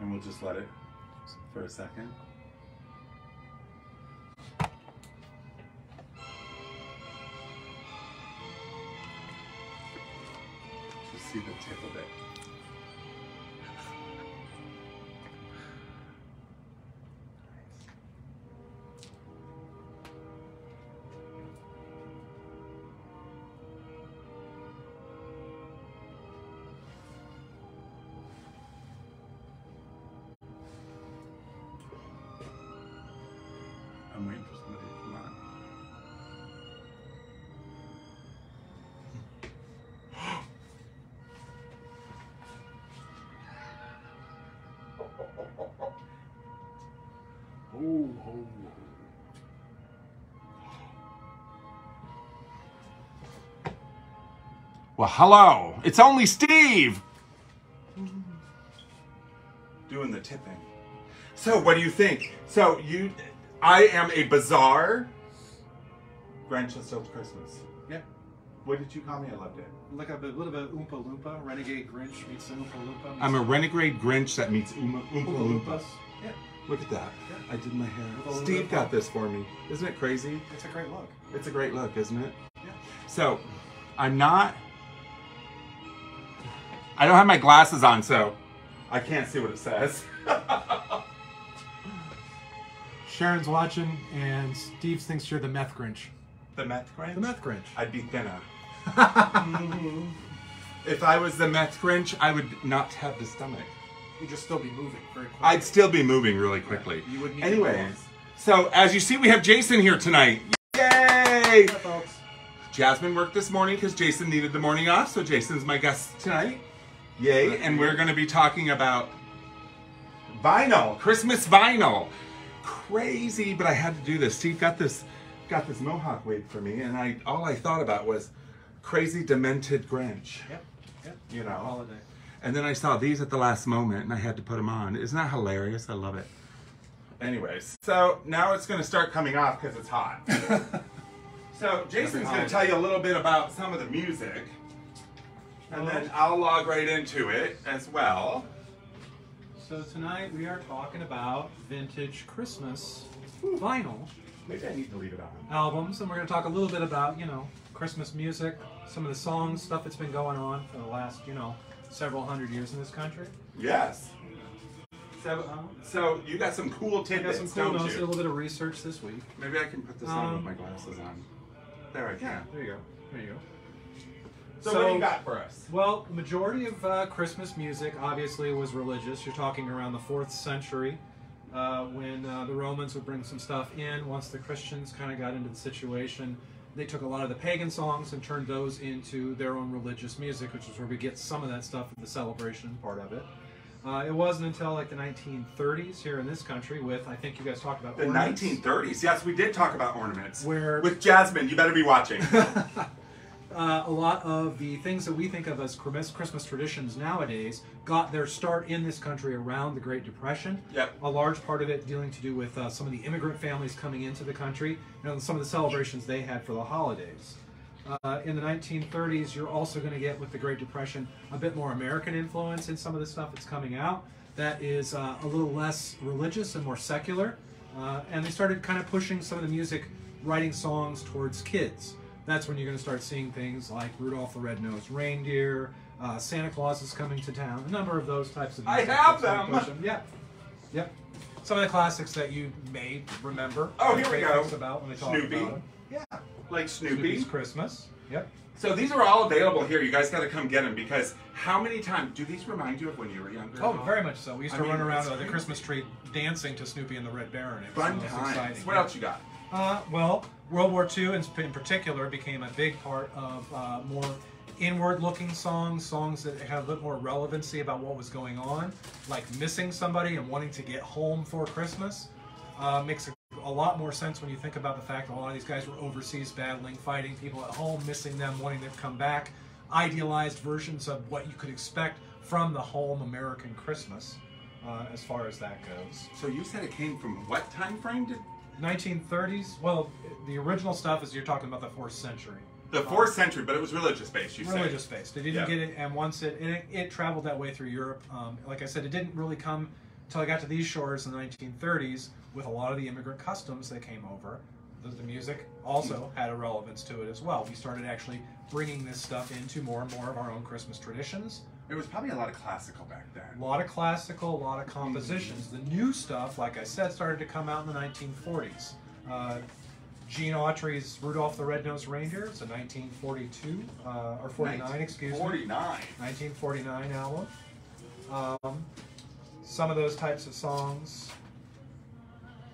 And we'll just let it for a second. Just see the tip of it. Well, hello. It's only Steve. Doing the tipping. So, what do you think? So, you, I am a bizarre Grinch that stole Christmas. Yeah. What did you call me? I loved it. Like a bit, little bit of Oompa Loompa, Renegade Grinch meets Oompa Loompa. meets I'm a renegade Grinch that meets Oompa, Oompa Oompa Loompas. Loompas. Yeah, Look at that. Yeah. I did my hair. With a little bit Steve of got this for me. Isn't it crazy? it's a great look. It's a great look, isn't it? Yeah. So, I'm not. I don't have my glasses on, so I can't see what it says. Sharon's watching, and Steve thinks you're the meth Grinch. the meth Grinch? The meth Grinch. I'd be thinner. Mm-hmm. if I was the meth Grinch, I would not have the stomach. You'd just still be moving very quickly. I'd still be moving really quickly. You would need Anyways, so as you see, we have Jason here tonight. Yay! Yeah, folks. Jasmine worked this morning because Jason needed the morning off, so Jason's my guest tonight. Yay! And we're going to be talking about vinyl, Christmas vinyl. Crazy, but I had to do this. Steve got this, got this mohawk wig for me, and I all I thought about was crazy, demented Grinch. Yep. Yep. You know. Holiday. And then I saw these at the last moment, and I had to put them on. Isn't that hilarious? I love it. Anyways, so now it's going to start coming off because it's hot. so Jason's going to tell you a little bit about some of the music, and then I'll log right into it as well. So tonight we are talking about vintage Christmas vinyl Maybe I need to leave it on. albums, and we're going to talk a little bit about, you know, Christmas music, some of the songs, stuff that's been going on for the last, you know, several hundred years in this country. Yes. So, so you got some cool I tidbits, got some cool don't notes, did a little bit of research this week. Maybe I can put this on with Um, my glasses on. There I can. There you go. There you go. So, what do you got for us? Well, the majority of uh, Christmas music obviously was religious. You're talking around the fourth century uh, when uh, the Romans would bring some stuff in. Once the Christians kind of got into the situation, they took a lot of the pagan songs and turned those into their own religious music, which is where we get some of that stuff in the celebration part of it. Uh, it wasn't until like the 1930s here in this country, with I think you guys talked about The ornaments, 1930s. Yes, we did talk about ornaments. where With Jasmine, you better be watching. uh, a lot of the things that we think of as Christmas, Christmas traditions nowadays got their start in this country around the Great Depression. Yep. A large part of it dealing to do with uh, some of the immigrant families coming into the country and some of the celebrations they had for the holidays. Uh, in the 1930s, you're also going to get with the Great Depression a bit more American influence in some of the stuff that's coming out. That is uh, a little less religious and more secular. Uh, and they started kind of pushing some of the music, writing songs towards kids. That's when you're going to start seeing things like Rudolph the Red-Nosed Reindeer, uh, Santa Claus is coming to town, a number of those types of I have them. Yep. Yep. Some of the classics that you may remember. Oh, here we go. About when they talk Snoopy. about. Yeah. like Snoopy. Snoopy's Christmas. Yep. So these are all available here. You guys got to come get them because how many times do these remind you of when you were younger? Oh, very much so. We used I to mean, run around uh, the. Christmas tree dancing to Snoopy and the Red Baron. It was Fun times. exciting. What else you got? Uh, well, World War II in, particular became a big part of uh, more inward-looking songs, songs that had a bit more relevancy about what was going on, like missing somebody and wanting to get home for Christmas. Uh, makes a, a lot more sense when you think about the fact that a lot of these guys were overseas battling, fighting people at home, missing them, wanting them to come back. Idealized versions of what you could expect from the home American Christmas, uh, as far as that goes. So you said it came from what time frame? Did 1930s. Well, the original stuff is you're talking about the fourth century. the fourth century? But it was religious based. You said. religious said. based. They didn't Yeah. get it, and once it, and it it traveled that way through Europe. Um, like I said, it didn't really come until I got to these shores in the 1930s with a lot of the immigrant customs that came over. The, the music also had a relevance to it as well. We started actually bringing this stuff into more and more of our own Christmas traditions. It was probably a lot of classical back then. A lot of classical, a lot of compositions. The new stuff, like I said, started to come out in the 1940s. Uh, Gene Autry's Rudolph the Red-Nosed Reindeer, it's a 1942, uh, or 49, excuse me. 49. 1949 album. Um, some of those types of songs.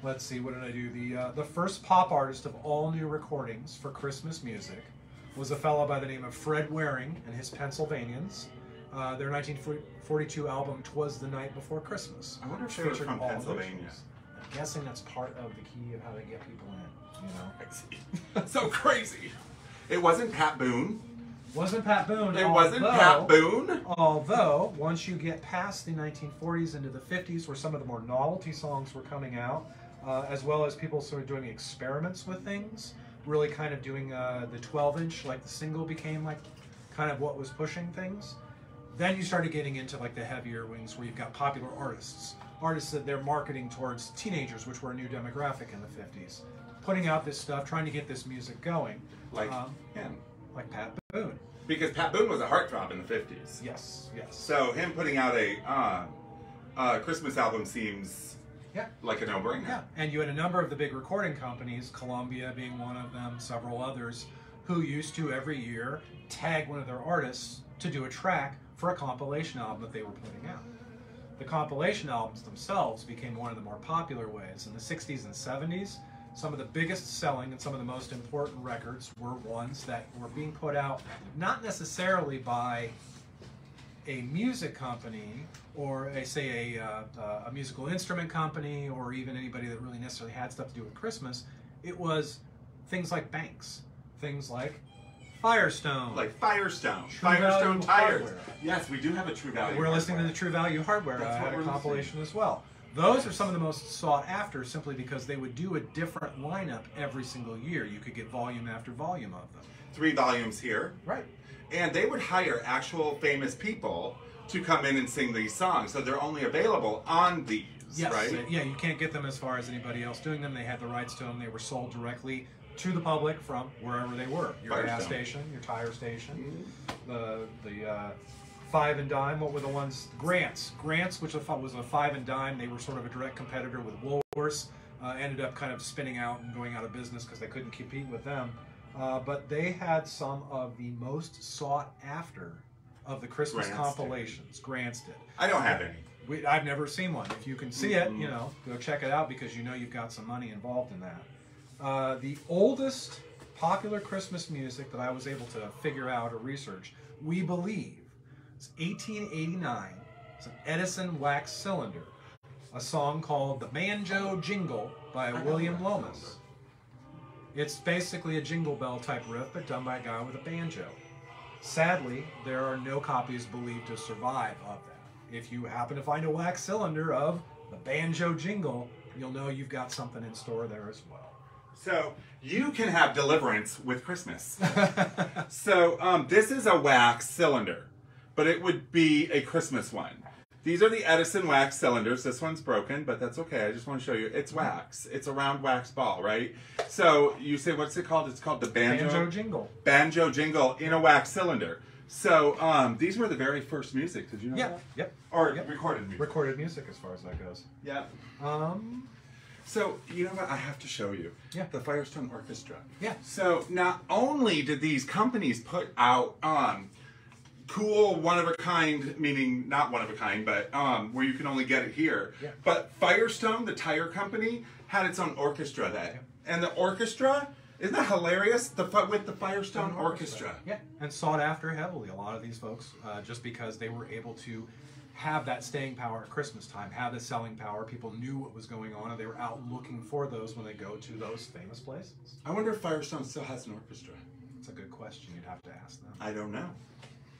Let's see, what did I do? The uh, the first pop artist of all new recordings for Christmas music was a fellow by the name of Fred Waring and his Pennsylvanians. Uh, their 1942 album "Twas the Night Before Christmas." I wonder if they were featured from Pennsylvania. I'm guessing that's part of the key of how they get people in. You know, Crazy. so crazy. It wasn't Pat Boone. wasn't Pat Boone? It wasn't Pat Boone. Although, once you get past the 1940s into the 50s, where some of the more novelty songs were coming out, uh, as well as people sort of doing experiments with things, really kind of doing uh, the 12 inch, like the single became like kind of what was pushing things. Then you started getting into like the heavier wings where you've got popular artists, artists that they're marketing towards teenagers, which were a new demographic in the 50s, putting out this stuff, trying to get this music going, Like um, him. like Pat Boone. Because Pat Boone was a heartthrob in the 50s. Yes, yes. So him putting out a um, uh, Christmas album seems Yeah. like a no-brainer. Yeah, and you had a number of the big recording companies, Columbia being one of them, several others, who used to every year tag one of their artists to do a track for a compilation album that they were putting out. The compilation albums themselves became one of the more popular ways. In the 60s and 70s, some of the biggest selling and some of the most important records were ones that were being put out not necessarily by a music company or a, say a, uh, a musical instrument company or even anybody that really necessarily had stuff to do with Christmas, it was things like banks, things like Firestone. Like Firestone. True Firestone tires. hardware. Yes, we do have a True Value. we're listening to the True Value Hardware That's uh, what had a we're compilation as well. Those are some of the most sought after simply because they would do a different lineup every single year. You could get volume after volume of them. Three volumes here. Right. And they would hire actual famous people to come in and sing these songs. So they're only available on these, Yes. right? Yeah, you can't get them as far as anybody else doing them. They had the rights to them. They were sold directly to the public from wherever they were. Your gas station, your tire station, the the uh, five and dime. What were the ones? Grants. Grants, which I thought was a five and dime. They were sort of a direct competitor with Woolworths. Uh, ended up kind of spinning out and going out of business because they couldn't compete with them. Uh, but they had some of the most sought after of the Christmas Grants did. compilations. Grants did. I don't have any. We, I've never seen one. If you can see it, you know, go check it out because you know you've got some money involved in that. Uh, the oldest popular Christmas music that I was able to figure out or research, we believe, is 1889. It's an Edison wax cylinder, a song called "The Banjo Jingle" by William Lomas. It's basically a jingle bell type riff, but done by a guy with a banjo. Sadly, there are no copies believed to survive of that. If you happen to find a wax cylinder of the banjo jingle, you'll know you've got something in store there as well. So you can have deliverance with Christmas. so um, this is a wax cylinder, but it would be a Christmas one. These are the Edison wax cylinders. This one's broken, but that's okay. I just want to show you. It's wax. It's a round wax ball, right? So you say, what's it called? It's called the banjo, banjo jingle. banjo jingle in a wax cylinder. So um, these were the very first music. Did you know Yeah, that? yep. Or Yep. recorded music. Recorded music as far as that goes. yeah. Um, So you know what? I have to show you. Yeah. The Firestone Orchestra. Yeah. So not only did these companies put out um, cool one of a kind, meaning not one of a kind, but um, where you can only get it here. Yeah. But Firestone, the tire company, had its own orchestra that, and the orchestra isn't that hilarious? The with the Firestone Orchestra. Yeah, and sought after heavily. A lot of these folks, uh, just because they were able to have that staying power at Christmas time, have the selling power. People knew what was going on, and they were out looking for those when they go to those famous places. I wonder if Firestone still has an orchestra. It's a good question. You'd have to ask them. I don't know.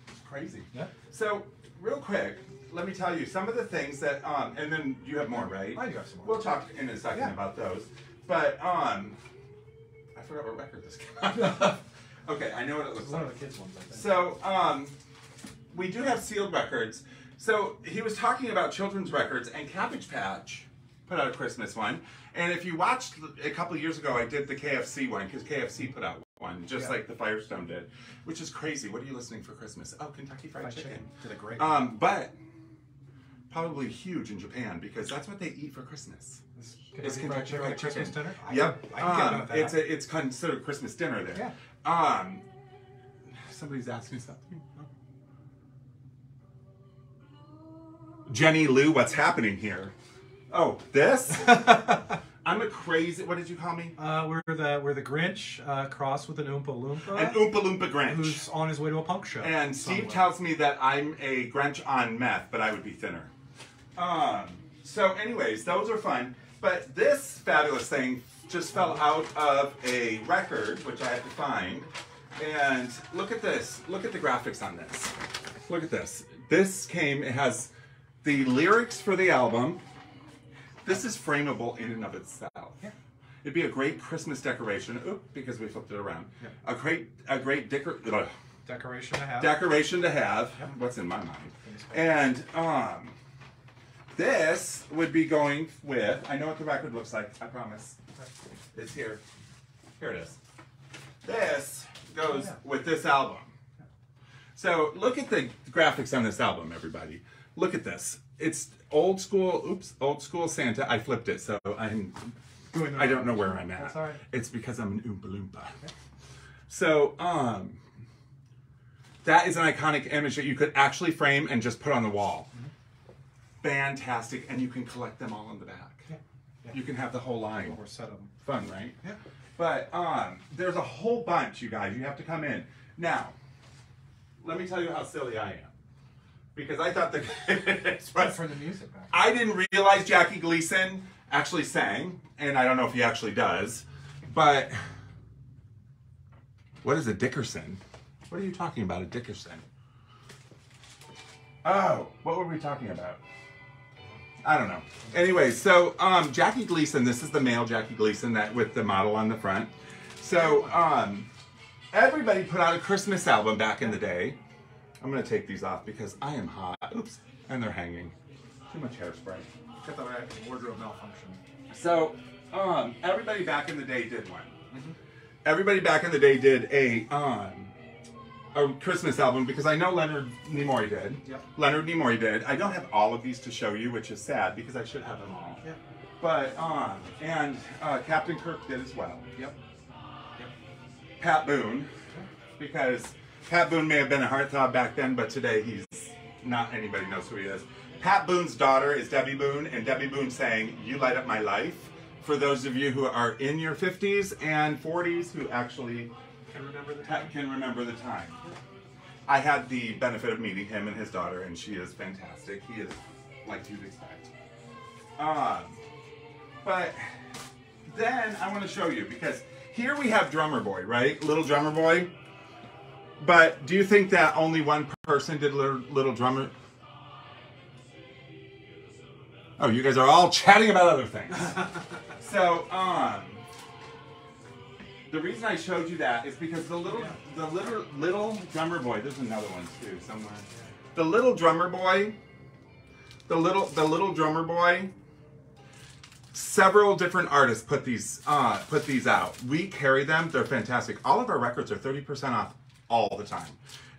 It's crazy. Yeah. So, real quick, let me tell you some of the things that, um, and then you have more, right? I do have some more. We'll talk in a second Yeah. about those. But, um, I forgot what record this came out. of. okay, I know what it looks It's one of the kids' ones, I think. So, um, we do have sealed records. So he was talking about children's records, and Cabbage Patch put out a Christmas one. And if you watched a couple of years ago, I did the KFC one because KFC put out one, just Yeah. like the Firestone did, which is crazy. What are you listening for Christmas? Oh, Kentucky Fried, Fried Chicken. chicken. Did a great Um, but probably huge in Japan because that's what they eat for Christmas. Is It's Kentucky Fried Christmas Chicken. dinner? I Yep. I can Um, it's a, it's considered Christmas dinner there. Yeah. Um, somebody's asking something. Jenny Lou, what's happening here? Oh, this? I'm a crazy. What did you call me? uh, we're the we're the Grinch uh, crossed with an Oompa Loompa An Oompa Loompa Grinch. who's on his way to a punk show. And Steve somewhere. tells me that I'm a Grinch on meth, but I would be thinner. Um, so, anyways, those are fun. But this fabulous thing just fell out of a record, which I had to find. And look at this. Look at the graphics on this. Look at this. This came, it has the lyrics for the album. This is frameable in and of itself. Yeah. It'd be a great Christmas decoration. Oop, because we flipped it around. Yeah. A great, a great decor, decoration to have. decoration to have. What's in my mind? And um, this would be going with. I know what the record looks like. I promise. It's here. Here it is. This goes Oh, yeah. with this album. So look at the graphics on this album, everybody. Look at this. It's old school. Oops, old school Santa. I flipped it, so I'm. I don't know where I'm at. That's all right. It's because I'm an Oompa Loompa. So, um, that is an iconic image that you could actually frame and just put on the wall. Fantastic, and you can collect them all in the back. Yeah. Yeah. You can have the whole line. Or set of them. Fun, right? Yeah. But um, there's a whole bunch, you guys. You have to come in. Now, let me tell you how silly I am. Because I thought the For the music back. I didn't realize Jackie Gleason actually sang, and I don't know if he actually does, but what is a Dickerson? What are you talking about, a Dickerson? Oh, what were we talking about? I don't know. Anyway, so um, Jackie Gleason, this is the male Jackie Gleason that with the model on the front. So um, everybody put out a Christmas album back in the day. I'm gonna take these off because I am hot. Oops, and they're hanging. Too much hairspray. Get the wardrobe malfunction. So, um, everybody back in the day did one. Everybody back in the day did a um, a Christmas album because I know Leonard Nimoy did. Yep. Leonard Nimoy did. I don't have all of these to show you, which is sad because I should have them all. Yeah. But um, and uh, Captain Kirk did as well. Yep. Pat Boone, because Pat Boone may have been a heartthrob back then, but today he's not anybody knows who he is. Pat Boone's daughter is Debbie Boone, and Debbie Boone sang "You Light Up My Life." For those of you who are in your 50s and 40s who actually Can remember the ha- can remember the time. I had the benefit of meeting him and his daughter, and she is fantastic. He is like you'd expect. Um, but then I want to show you because here we have Drummer Boy, right? Little Drummer Boy. But do you think that only one person did Little, little Drummer? Oh, you guys are all chatting about other things. so, um, the reason I showed you that is because the little, the little, little drummer boy. There's another one too somewhere. The little drummer boy. The little, the little drummer boy. Several different artists put these, uh, put these out. We carry them. They're fantastic. All of our records are 30% off all the time.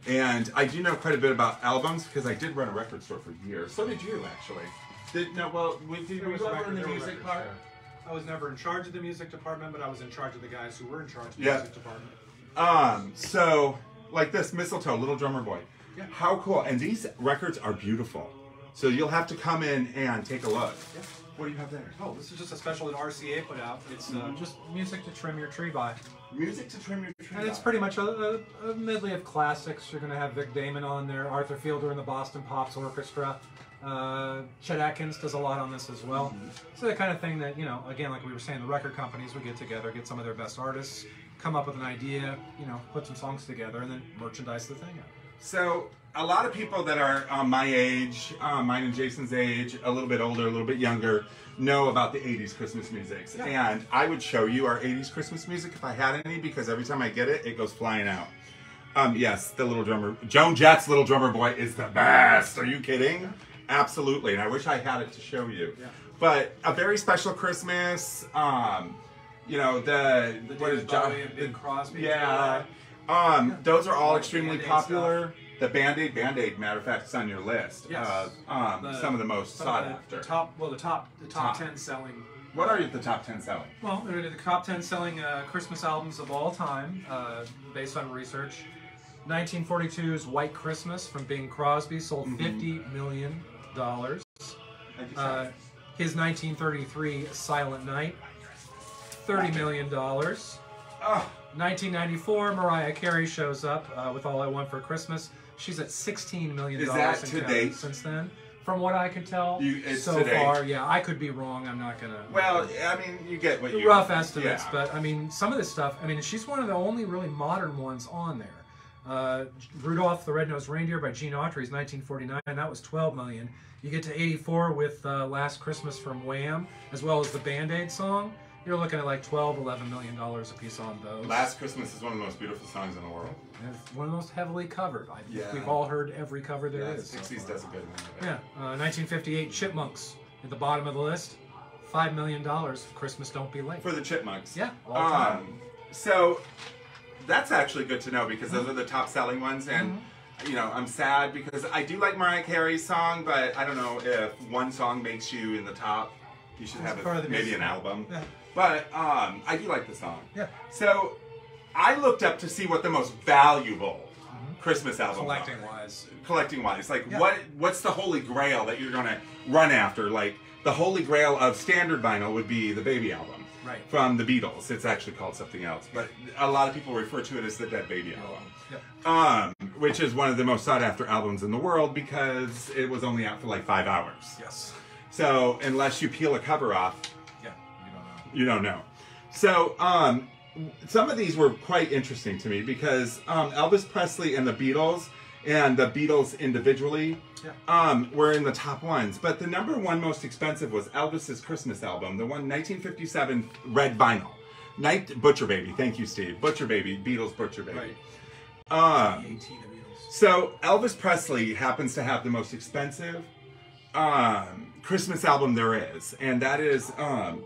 And I do know quite a bit about albums because I did run a record store for years. So did you, actually. Did no? Well, we- did There you was in the music part? I was never in charge of the music department, but I was in charge of the guys who were in charge of the Yeah. music department. Um, so like this mistletoe, little drummer boy. Yeah. How cool! And these records are beautiful. So you'll have to come in and take a look. Yeah. What do you have there? Oh, this is just a special that RCA put out. It's uh, just music to trim your tree by. Music to trim your tree. And it's by. pretty much a, a, a medley of classics. You're going to have Vic Damone on there, Arthur Fiedler and the Boston Pops Orchestra. Uh, Chet Atkins does a lot on this as well. So the kind of thing that, you know, again, like we were saying, the record companies would get together, get some of their best artists, come up with an idea, you know, put some songs together, and then merchandise the thing out. So a lot of people that are um, my age, um, mine and Jason's age, a little bit older, a little bit younger, know about the 80s Christmas music. Yeah. And I would show you our 80s Christmas music if I had any because every time I get it, it goes flying out. Um, yes, the little drummer, Joan Jett's little drummer boy is the best. Are you kidding? Absolutely, and I wish I had it to show you. Yeah. But a very special Christmas. Um, you know the, The what is John? Bing Crosby. Yeah. Um, those are all extremely popular. The Band Aid, Band Aid, matter of fact, is on your list. Yes. Uh, um, The- some of the most Some sought the- after. The top, well, the top, the top, Top. ten selling. What are the top ten selling? Well, they're the top ten selling uh, Christmas albums of all time, uh, based on research. 1942's White Christmas from Bing Crosby sold Mhm. 50 million dollars. Uh, his 1933 Silent Night, 30 million dollars. Oh, 1994, Mariah Carey shows up uh, with All I Want for Christmas. She's at 16 million Is dollars that in to date? since then. From what I can tell, You- so date. far, yeah, I could be wrong. I'm not gonna. well, I mean, you get what you. rough estimates, yeah. but I mean, some of this stuff. I mean, she's one of the only really modern ones on there. Uh, Rudolph the Red-Nosed Reindeer by Gene Autry's 1949. That was 12 million. You get to 84 with uh, Last Christmas from Wham, as well as the Band Aid song. You're looking at like 12, 11 million dollars a piece on those. Last Christmas is one of the most beautiful songs in the world. And it's one of the most heavily covered. I think Yeah. we've all heard every cover there yeah, is. Pixies far. does a good one. Yeah, uh, 1958 Chipmunks at the bottom of the list. Five million dollars. Christmas don't be late. For the Chipmunks. Yeah, all time. Um, so that's actually good to know because those are the top selling ones, and Mm-hmm. you know I'm sad because I do like Mariah Carey's song, but I don't know if one song makes you in the top. You should That's have part a, maybe an album. Yeah. But um, I do like the song. Yeah. So I looked up to see what the most valuable Christmas albums Mm-hmm. Collecting are. wise. collecting wise like Yeah. what what's the holy grail that you're gonna run after like the holy grail of standard vinyl would be the baby album Right. from the beatles it's actually called something else but a lot of people refer to it as the dead baby album Yep. um, which is one of the most sought after albums in the world because it was only out for like five hours Yes. so unless you peel a cover off you don't know. So, um, some of these were quite interesting to me because um, Elvis Presley and the Beatles and the Beatles individually Yeah. um, were in the top ones. But the number one most expensive was Elvis's Christmas album, the one 1957 red vinyl. Night Butcher Baby. Thank you, Steve. Butcher Baby, Beatles Butcher Baby. Right. Um, 18 of Beatles. so Elvis Presley happens to have the most expensive um, Christmas album there is, and that is um,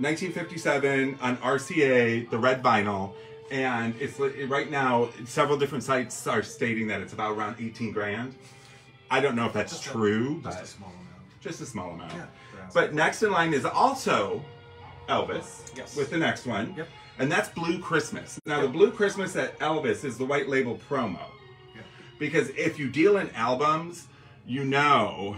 1957 on RCA, the red vinyl, and it's right now several different sites are stating that it's about around 18 grand. I don't know if that's Just a- true, Just but a small amount. just a small amount. Yeah. But next in line is also Elvis Yes. with the next one. Yep. And that's Blue Christmas. Now, the Blue Christmas at Elvis is the white label promo. Yeah. Because if you deal in albums, you know.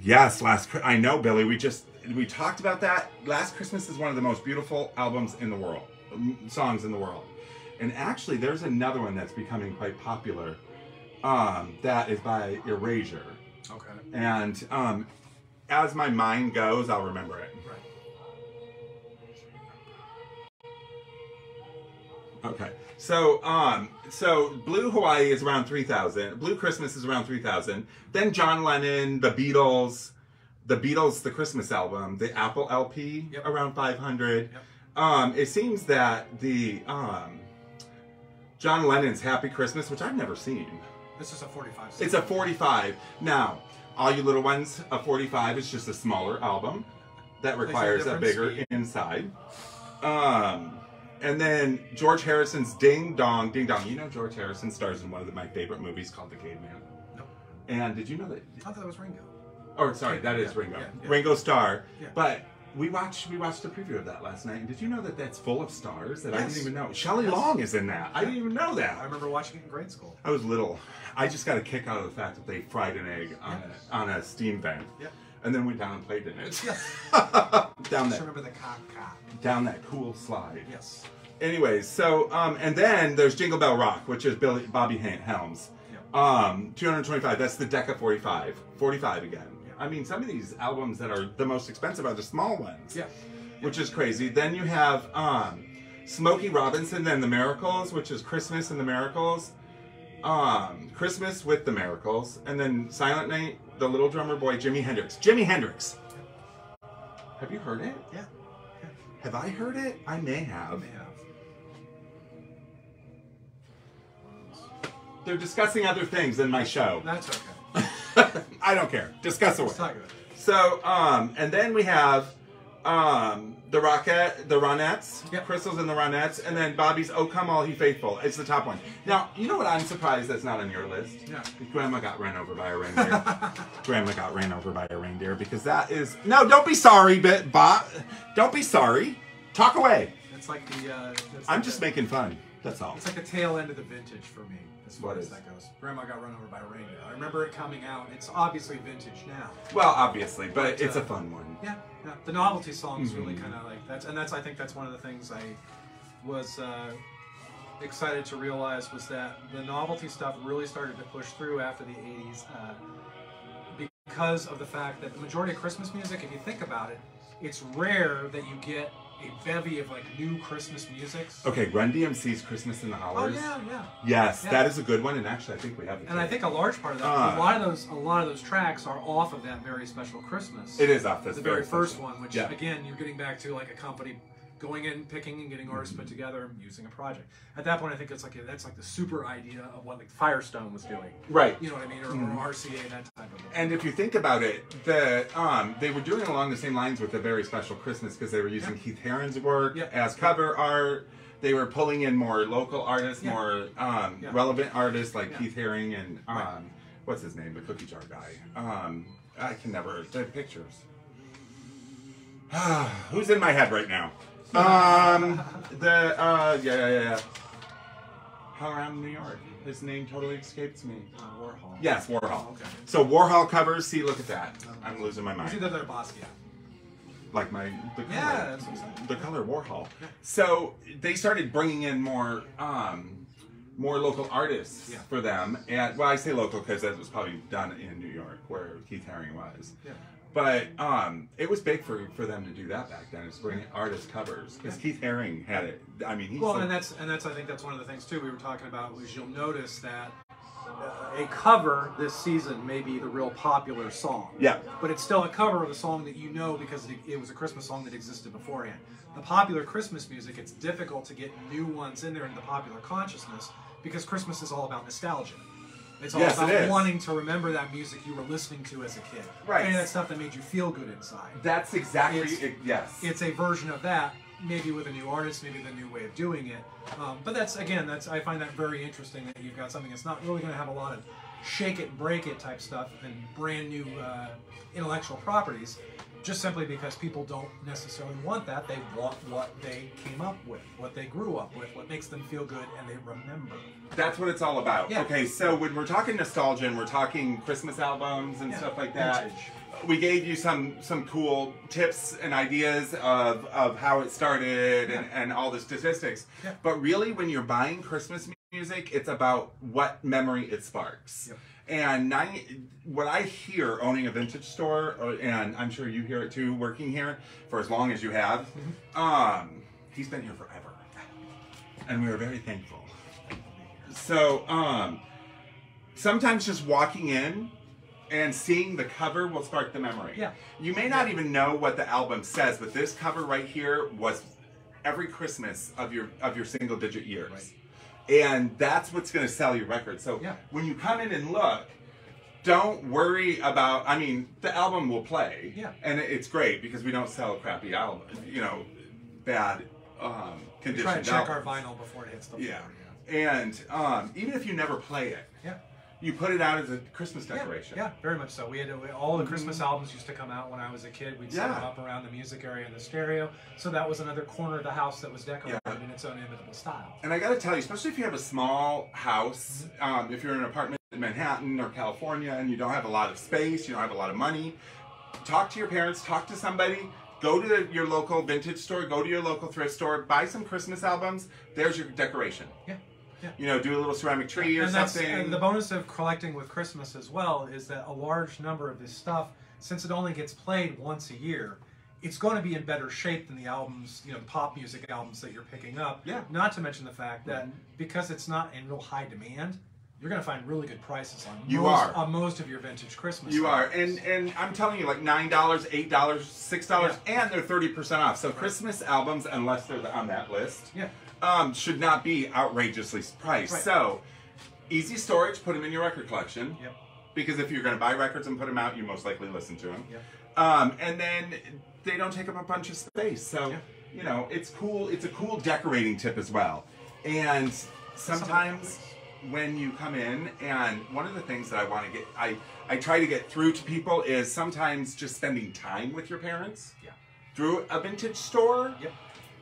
Yes, last I know, Billy. We just we talked about that. Last Christmas is one of the most beautiful albums in the world, songs in the world. And actually, there's another one that's becoming quite popular. Um, that is by Erasure. Okay. And um, as my mind goes, I'll remember it. Right. Okay. So, um, so Blue Hawaii is around three thousand. Blue Christmas is around three thousand. Then John Lennon, the Beatles, the Beatles, the Christmas album, the Apple LP, Yep. around five hundred. Yep. Um, it seems that the um, John Lennon's Happy Christmas, which I've never seen, This is a 45. it's a forty-five. Now, all you little ones, a forty-five is just a smaller album that Plays a requires a bigger speed. inside. Um, and then George Harrison's Ding Dong, Ding Dong. You know George Harrison stars in one of the, my favorite movies called The Caveman. Nope. And did you know that? I thought that was Ringo. Or sorry, that is Yeah, Ringo. yeah, yeah. Ringo Starr. Yeah. But we watched we watched a preview of that last night. And did you know that that's full of stars that I didn't even know? Shelley Yes. Long is in that. I didn't even know that. I remember watching it in grade school. I was little. I just got a kick out of the fact that they fried an egg on, a, on a steam vent. Yep. And then went down and played in it. Yes. down Just that remember the caca. down that cool slide. Yes. Anyways, so um, and then there's Jingle Bell Rock, which is Billy Bobby Helms. Yep. Um, 225. That's the Decca 45. 45 again. Yeah. I mean, some of these albums that are the most expensive are the small ones. Yeah. Which is crazy. Then you have um, Smokey Robinson and the Miracles, which is Christmas and the Miracles. Um, Christmas with the Miracles, and then Silent Night, the Little Drummer Boy, Jimi Hendrix. Jimi Hendrix. Have you heard it? Yeah. Have I heard it? I may I have. may have. they're discussing other things in my show. That's okay. I don't care. Discuss away. Talk about it. So, um, and then we have um, the Rocket, the Ronettes, Yep. Crystals and the Ronettes, and then Bobby's Oh Come All Ye Faithful. It's the top one. Now, you know what I'm surprised that's not on your list? Yeah. Grandma got run over by a reindeer. Grandma got ran over by a reindeer because that is no. Don't be sorry, but Bob. Don't be sorry. Talk away. It's like the. Uh, it's I'm like just the, making fun. That's all. It's like the tail end of the vintage for me, as far as that goes. Grandma got run over by a reindeer. I remember it coming out. It's obviously vintage now. Well, obviously, but But, it's a uh, fun one. Yeah, yeah. The novelty songs really Mhm. kind of like that's, and that's I think that's one of the things I was uh, excited to realize was that the novelty stuff really started to push through after the '80s uh, because of the fact that the majority of Christmas music, if you think about it, it's rare that you get a bevy of like new Christmas musics. Okay, Run DMC's Christmas in the Oh yeah, yeah. Yes, Yeah. that is a good one, and actually, I think we have. And I think a large part of that, Uh, a lot of those, a lot of those tracks are off of that very special Christmas. it is off this the very special. first one, which Yeah. again, you're getting back to like a company going in, picking and getting artists Mm-hmm. put together, using a project. At that point, I think it's like that's like the super idea of what like Firestone was doing. Right. You know what I mean, or, Mhm. or RCA, that type of. Thing. And if you think about it, the um, they were doing along the same lines with the very special Christmas because they were using Yeah. Keith Haring's work Yeah. as cover art. They were pulling in more local artists, Yeah. more um, relevant artists like. Keith Haring and um, Right. what's his name, the cookie jar guy. Um, I can never. The pictures. Who's in my head right now? Um, the uh, yeah, yeah, yeah, How around New York. His name totally escapes me. Uh, Warhol. Yes, Warhol. Oh, okay. So Warhol covers. See, look at that. I'm losing my mind. either their Basquiat. Like my the color, Yeah, that's what I'm saying. the color Warhol. So they started bringing in more um, more local artists Yeah. for them. And well, I say local because that was probably done in New York where Keith Haring was. Yeah. But um, it was big for, for them to do that back then. Is bring artist covers because Yeah. Keith Haring had it. I mean, he's Well, so- and that's and that's I think that's one of the things too we were talking about was you'll notice that uh, a cover this season may be the real popular song. Yeah. But it's still a cover of a song that you know because it, it was a Christmas song that existed beforehand. The popular Christmas music, it's difficult to get new ones in there into the popular consciousness because Christmas is all about nostalgia. It's all Yes, about is. wanting to remember that music you were listening to as a kid. Right. And that stuff that made you feel good inside. that's exactly It's- it, yes. It's a version of that, maybe with a new artist, maybe the new way of doing it. Um, but that's again, that's I find that very interesting that you've got something that's not really going to have a lot of shake it, break it type stuff and brand new uh, intellectual properties, just simply because people don't necessarily want that. They want what they came up with, what they grew up with, what makes them feel good, and they remember. That's what it's all about. Yeah. Okay, so when we're talking nostalgia and we're talking Christmas albums and Yeah, stuff like that, vintage. we gave you some some cool tips and ideas of, of how it started and, and all the statistics. Yeah. But really, when you're buying Christmas music, it's about what memory it sparks. Yep. And nine, what I hear owning a vintage store, and I'm sure you hear it too, working here for as long as you have, Mm-hmm. um, he's been here forever, and we are very thankful. So, um, sometimes just walking in and seeing the cover will spark the memory. Yeah. You may not even know what the album says, but this cover right here was every Christmas of your of your single digit years. And that's what's going to sell your record. So Yeah. when you come in and look, don't worry about I mean, the album will play. Yeah. And it's great because we don't sell crappy album, you know, bad um We conditioned try and check our vinyl before it hits the Yeah. floor. And um, even if you never play it, Yeah. You put it out as a Christmas decoration. Yeah, very much so. We had we, all the Christmas albums used to come out when I was a kid. We'd set Yeah. them up around the music area and the stereo, so that was another corner of the house that was decorated Yeah. in its own imitable style. And I got to tell you, especially if you have a small house, um, if you're in an apartment in Manhattan or California and you don't have a lot of space, you don't have a lot of money, talk to your parents, talk to somebody. Go to your local vintage store, go to your local thrift store, buy some Christmas albums. There's your decoration. Yeah, yeah. You know, do a little ceramic tree or and that's something. and the bonus of collecting with Christmas as well is that a large number of this stuff, since it only gets played once a year, it's going to be in better shape than the albums, you know, pop music albums that you're picking up. Yeah. Not to mention the fact that because it's not in real high demand, you're going to find really good prices on You most, are. on most of your vintage Christmas. You are, and and I'm telling you, like nine dollars, eight dollars, six dollars, and they're thirty percent off. So Christmas albums, unless they're on that list, Yeah. Um, should not be outrageously priced. Right. So easy storage. Put them in your record collection. Yep. Because if you're going to buy records and put them out, you most likely listen to them. Yep. Um, and then they don't take up a bunch of space. So, Yeah. you know, it's cool. It's a cool decorating tip as well. And sometimes when you come in, and one of the things that I want to get, I, I try to get through to people is sometimes just spending time with your parents Yeah. through a vintage store Yep.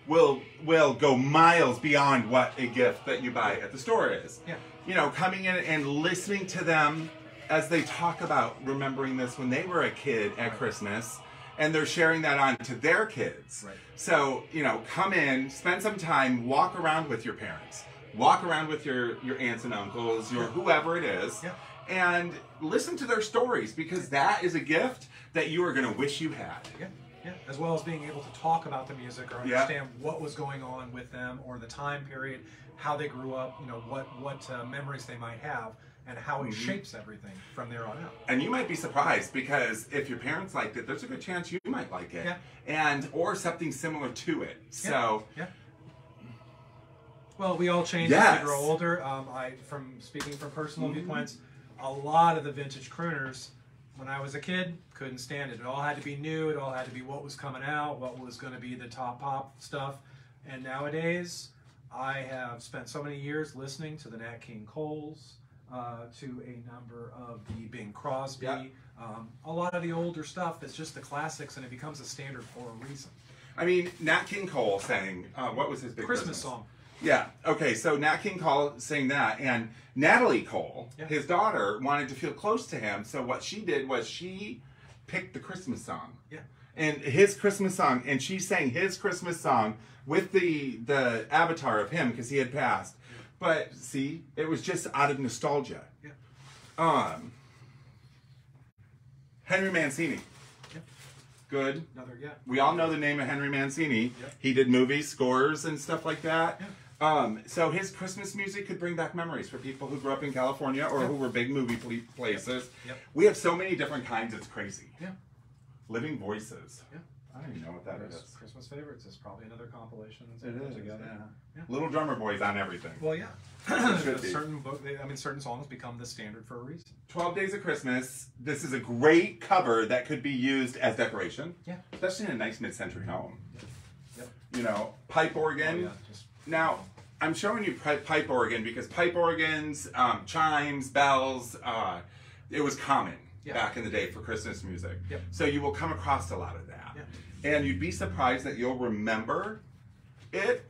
Will will go miles beyond what a gift that you buy at the store is. Yeah. You know, coming in and listening to them as they talk about remembering this when they were a kid at Christmas and they're sharing that on to their kids. Right. So, you know, come in, spend some time, walk around with your parents. Walk around with your your aunts and uncles, your whoever it is. Yeah. And listen to their stories because that is a gift that you are going to wish you had. Yeah, yeah. As well as being able to talk about the music or Yeah. understand what was going on with them or the time period, how they grew up, you know, what what uh, memories they might have, and how it shapes everything from there on out. And you might be surprised because if your parents liked it, there's a good chance you might like it. Yeah. And or something similar to it. So Yeah. Well, we all change as we grow older. Um, I, from speaking from personal Mm-hmm. viewpoints, a lot of the vintage crooners, when I was a kid, couldn't stand it. It all had to be new. It all had to be what was coming out, what was going to be the top pop stuff. And nowadays, I have spent so many years listening to the Nat King Coles, uh, to a number of the Bing Crosby, Yeah. um, a lot of the older stuff that's just the classics, and it becomes a standard for a reason. I mean, Nat King Cole sang uh, what was his big Christmas song. Yeah. Okay. So Nat King Cole sang that, and Natalie Cole, Yeah. his daughter, wanted to feel close to him. So what she did was she picked the Christmas song. Yeah. And his Christmas song, and she sang his Christmas song with the the avatar of him because he had passed. But see, it was just out of nostalgia. Yeah. Um. Henry Mancini. Yeah. Good. Another, yeah. We all know the name of Henry Mancini. Yep. He did movies, scores, and stuff like that. Yeah. Um, so his Christmas music could bring back memories for people who grew up in California or Yeah. who were big movie pl- places. Yep. We have so many different kinds. It's crazy. Yeah. Living voices. Yeah. I don't even know what that Christmas, is. Christmas favorites is probably another compilation that's It put is. together. Yeah. Yeah. Little Drummer Boys on everything. Well, yeah. It should certain book, they, I mean, certain songs become the standard for a reason. 12 Days of Christmas. This is a great cover that could be used as decoration. Yeah. Especially in a nice mid-century home. Yep. You know, pipe Oh, organ. yeah. Just Now, I'm showing you pipe organ because pipe organs, um, chimes, bells, uh, it was common Yeah. back in the day for Christmas music. Yep. So you will come across a lot of that. Yeah. And you'd be surprised that you'll remember it.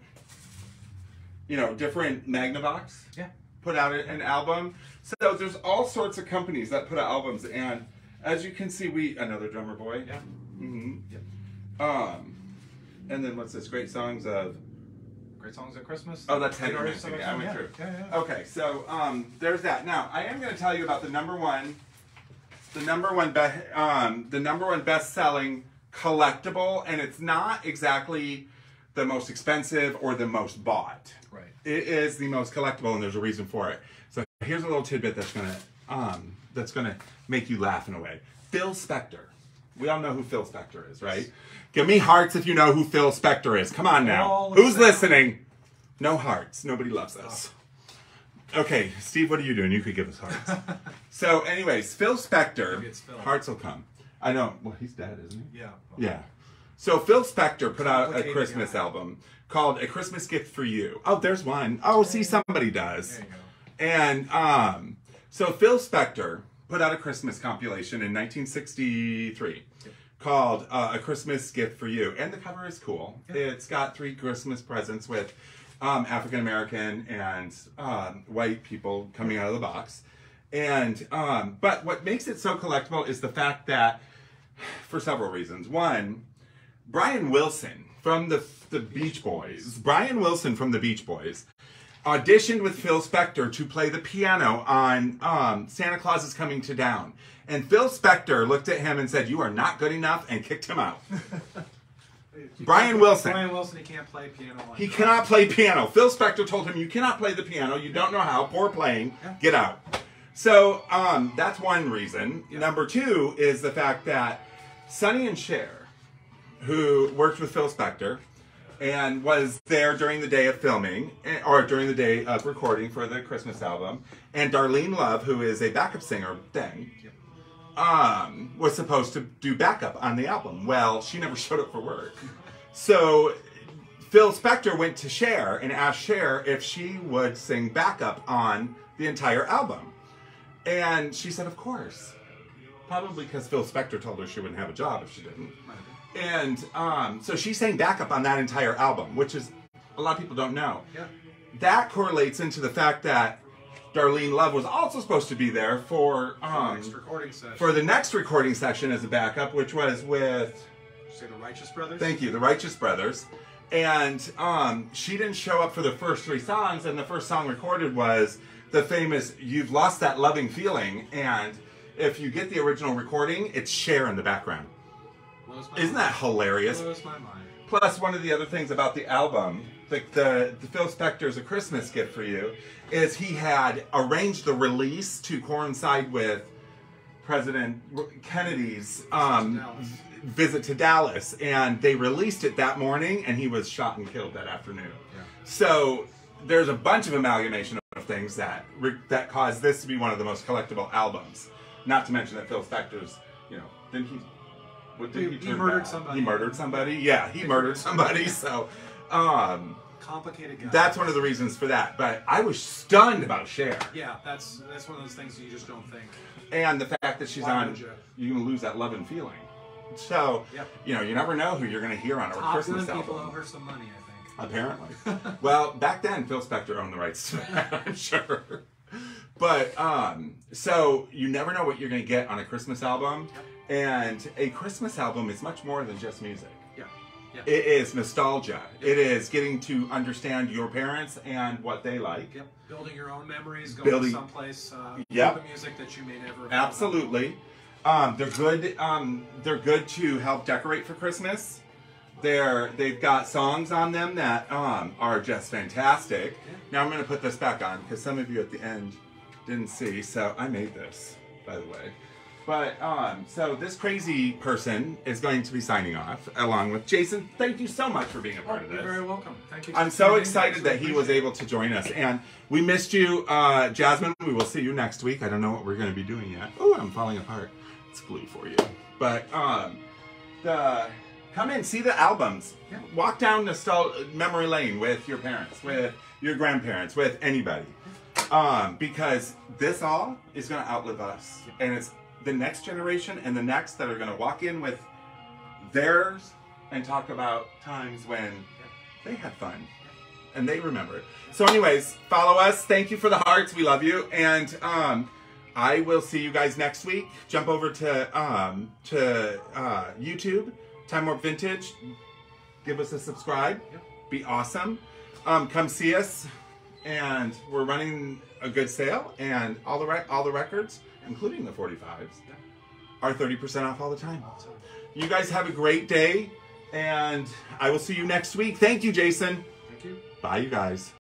You know, different Magnavox yeah. put out an album. So there's all sorts of companies that put out albums, and as you can see, we another drummer boy. Yeah. Mm -hmm. Yep. Um, and then what's this? Great songs of Great songs at Christmas. Oh, that's Henry artists Mancini. I went yeah. through. Yeah, yeah. Okay, so um, there's that. Now I am going to tell you about the number one, the number one, be- um, the number one best-selling collectible, and it's not exactly the most expensive or the most bought. Right. It is the most collectible, and there's a reason for it. So here's a little tidbit that's gonna um, that's gonna make you laugh in a way. Phil Spector. We all know who Phil Spector is, right? Give me hearts if you know who Phil Spector is. Come on now. All Who's listening? No hearts. Nobody loves us. Okay, Steve, what are you doing? You could give us hearts. so, anyways, Phil Spector. Maybe it's Phil. Hearts will come. I know. Well, he's dead, isn't he? Yeah. Yeah. So Phil Spector put out a Complicated Christmas guy. album called "A Christmas Gift for You." Oh, there's one. Oh, see, somebody does. There you go. And um, so Phil Spector put out a Christmas compilation in 1963 called uh, "A Christmas Gift for You," and the cover is cool. It's got three Christmas presents with um, African American and um, white people coming out of the box. And um, but what makes it so collectible is the fact that, for several reasons. One, Brian Wilson from the the Beach Boys. Brian Wilson from the Beach Boys auditioned with Phil Spector to play the piano on um, Santa Claus is Coming to Town. And Phil Spector looked at him and said, "You are not good enough," and kicked him out. Brian Wilson. Brian Wilson, he can't play piano. Like He that. cannot play piano. Phil Spector told him, "You cannot play the piano. You don't know how. Poor playing. Get out." So um, that's one reason. Number two is the fact that Sonny and Cher, who worked with Phil Spector, and was there during the day of filming eh, or during the day of recording for the Christmas album. And Darlene Love, who is a backup singer then, um, was supposed to do backup on the album. Well, she never showed up for work. So Phil Spector went to Cher and asked Cher if she would sing backup on the entire album. And she said, of course. Probably because Phil Spector told her she wouldn't have a job if she didn't. And um, so she sang backup on that entire album, which is a lot of people don't know. Yeah. That correlates into the fact that Darlene Love was also supposed to be there for um, Next recording session. for the next recording session as a backup, which was with say the Righteous Brothers. Thank you, the Righteous Brothers. And um, she didn't show up for the first three songs, and the first song recorded was the famous You've Lost That Loving Feeling. And if you get the original recording, it's Cher in the background. Isn't that hilarious? Blows my mind. Plus, one of the other things about the album, the, the, the Phil Spector's A Christmas Gift for You, is he had arranged the release to coincide with President Kennedy's um, visit to Dallas, and they released it that morning, and he was shot and killed that afternoon. Yeah. So there's a bunch of amalgamation of things that re- that caused this to be one of the most collectible albums. Not to mention that Phil Spector's, you know, didn't he? What did He- he, he murdered bad? somebody. He murdered somebody. Yeah, he murdered somebody. So, um, Complicated guy. that's one of the reasons for that. But I was stunned about Cher Yeah, that's that's one of those things you just don't think. and the fact that she's Why on. you? You're gonna lose that love and feeling. So, Yep. you know, you never know who you're gonna hear on a Top Christmas Gun people album. owe her some money, I think. Apparently. well, back then, Phil Spector owned the rights to that, I'm sure. But, um, so you never know what you're going to get on a Christmas album. And a Christmas album is much more than just music. Yeah. Yeah. It is nostalgia. It is getting to understand your parents and what they like. Yep. Building your own memories, going Building- someplace. Uh, Yep. The music that you may never. Absolutely. Um, they're good. Um, they're good to help decorate for Christmas. They're they've got songs on them that um, are just fantastic. Now I'm going to put this back on because some of you at the end didn't see. So I made this, by the way. But um, so this crazy person is going to be signing off along with Jason. Thank you so much for being a part of this. You're very welcome. Thank you. I'm so excited that he was able to join us, and we missed you, uh, Jasmine. We will see you next week. I don't know what we're going to be doing yet. Oh, I'm falling apart. It's blue for you, but um, the come in, see the albums, Yeah. walk down nostal- memory lane with your parents, with your grandparents, with anybody, um, because this all is going to outlive us, and it's the next generation and the next that are going to walk in with theirs and talk about times when they had fun and they remember it. So, anyways, follow us. Thank you for the hearts. We love you, and um, I will see you guys next week. Jump over to um, to uh, YouTube, Time Warp Vintage. Give us a subscribe. Be awesome. Um, come see us, and we're running a good sale, and all the rec- all the records, including the 45s, are 30% off all the time. You guys have a great day, and I will see you next week. Thank you, Jason. thank you. Bye, you guys.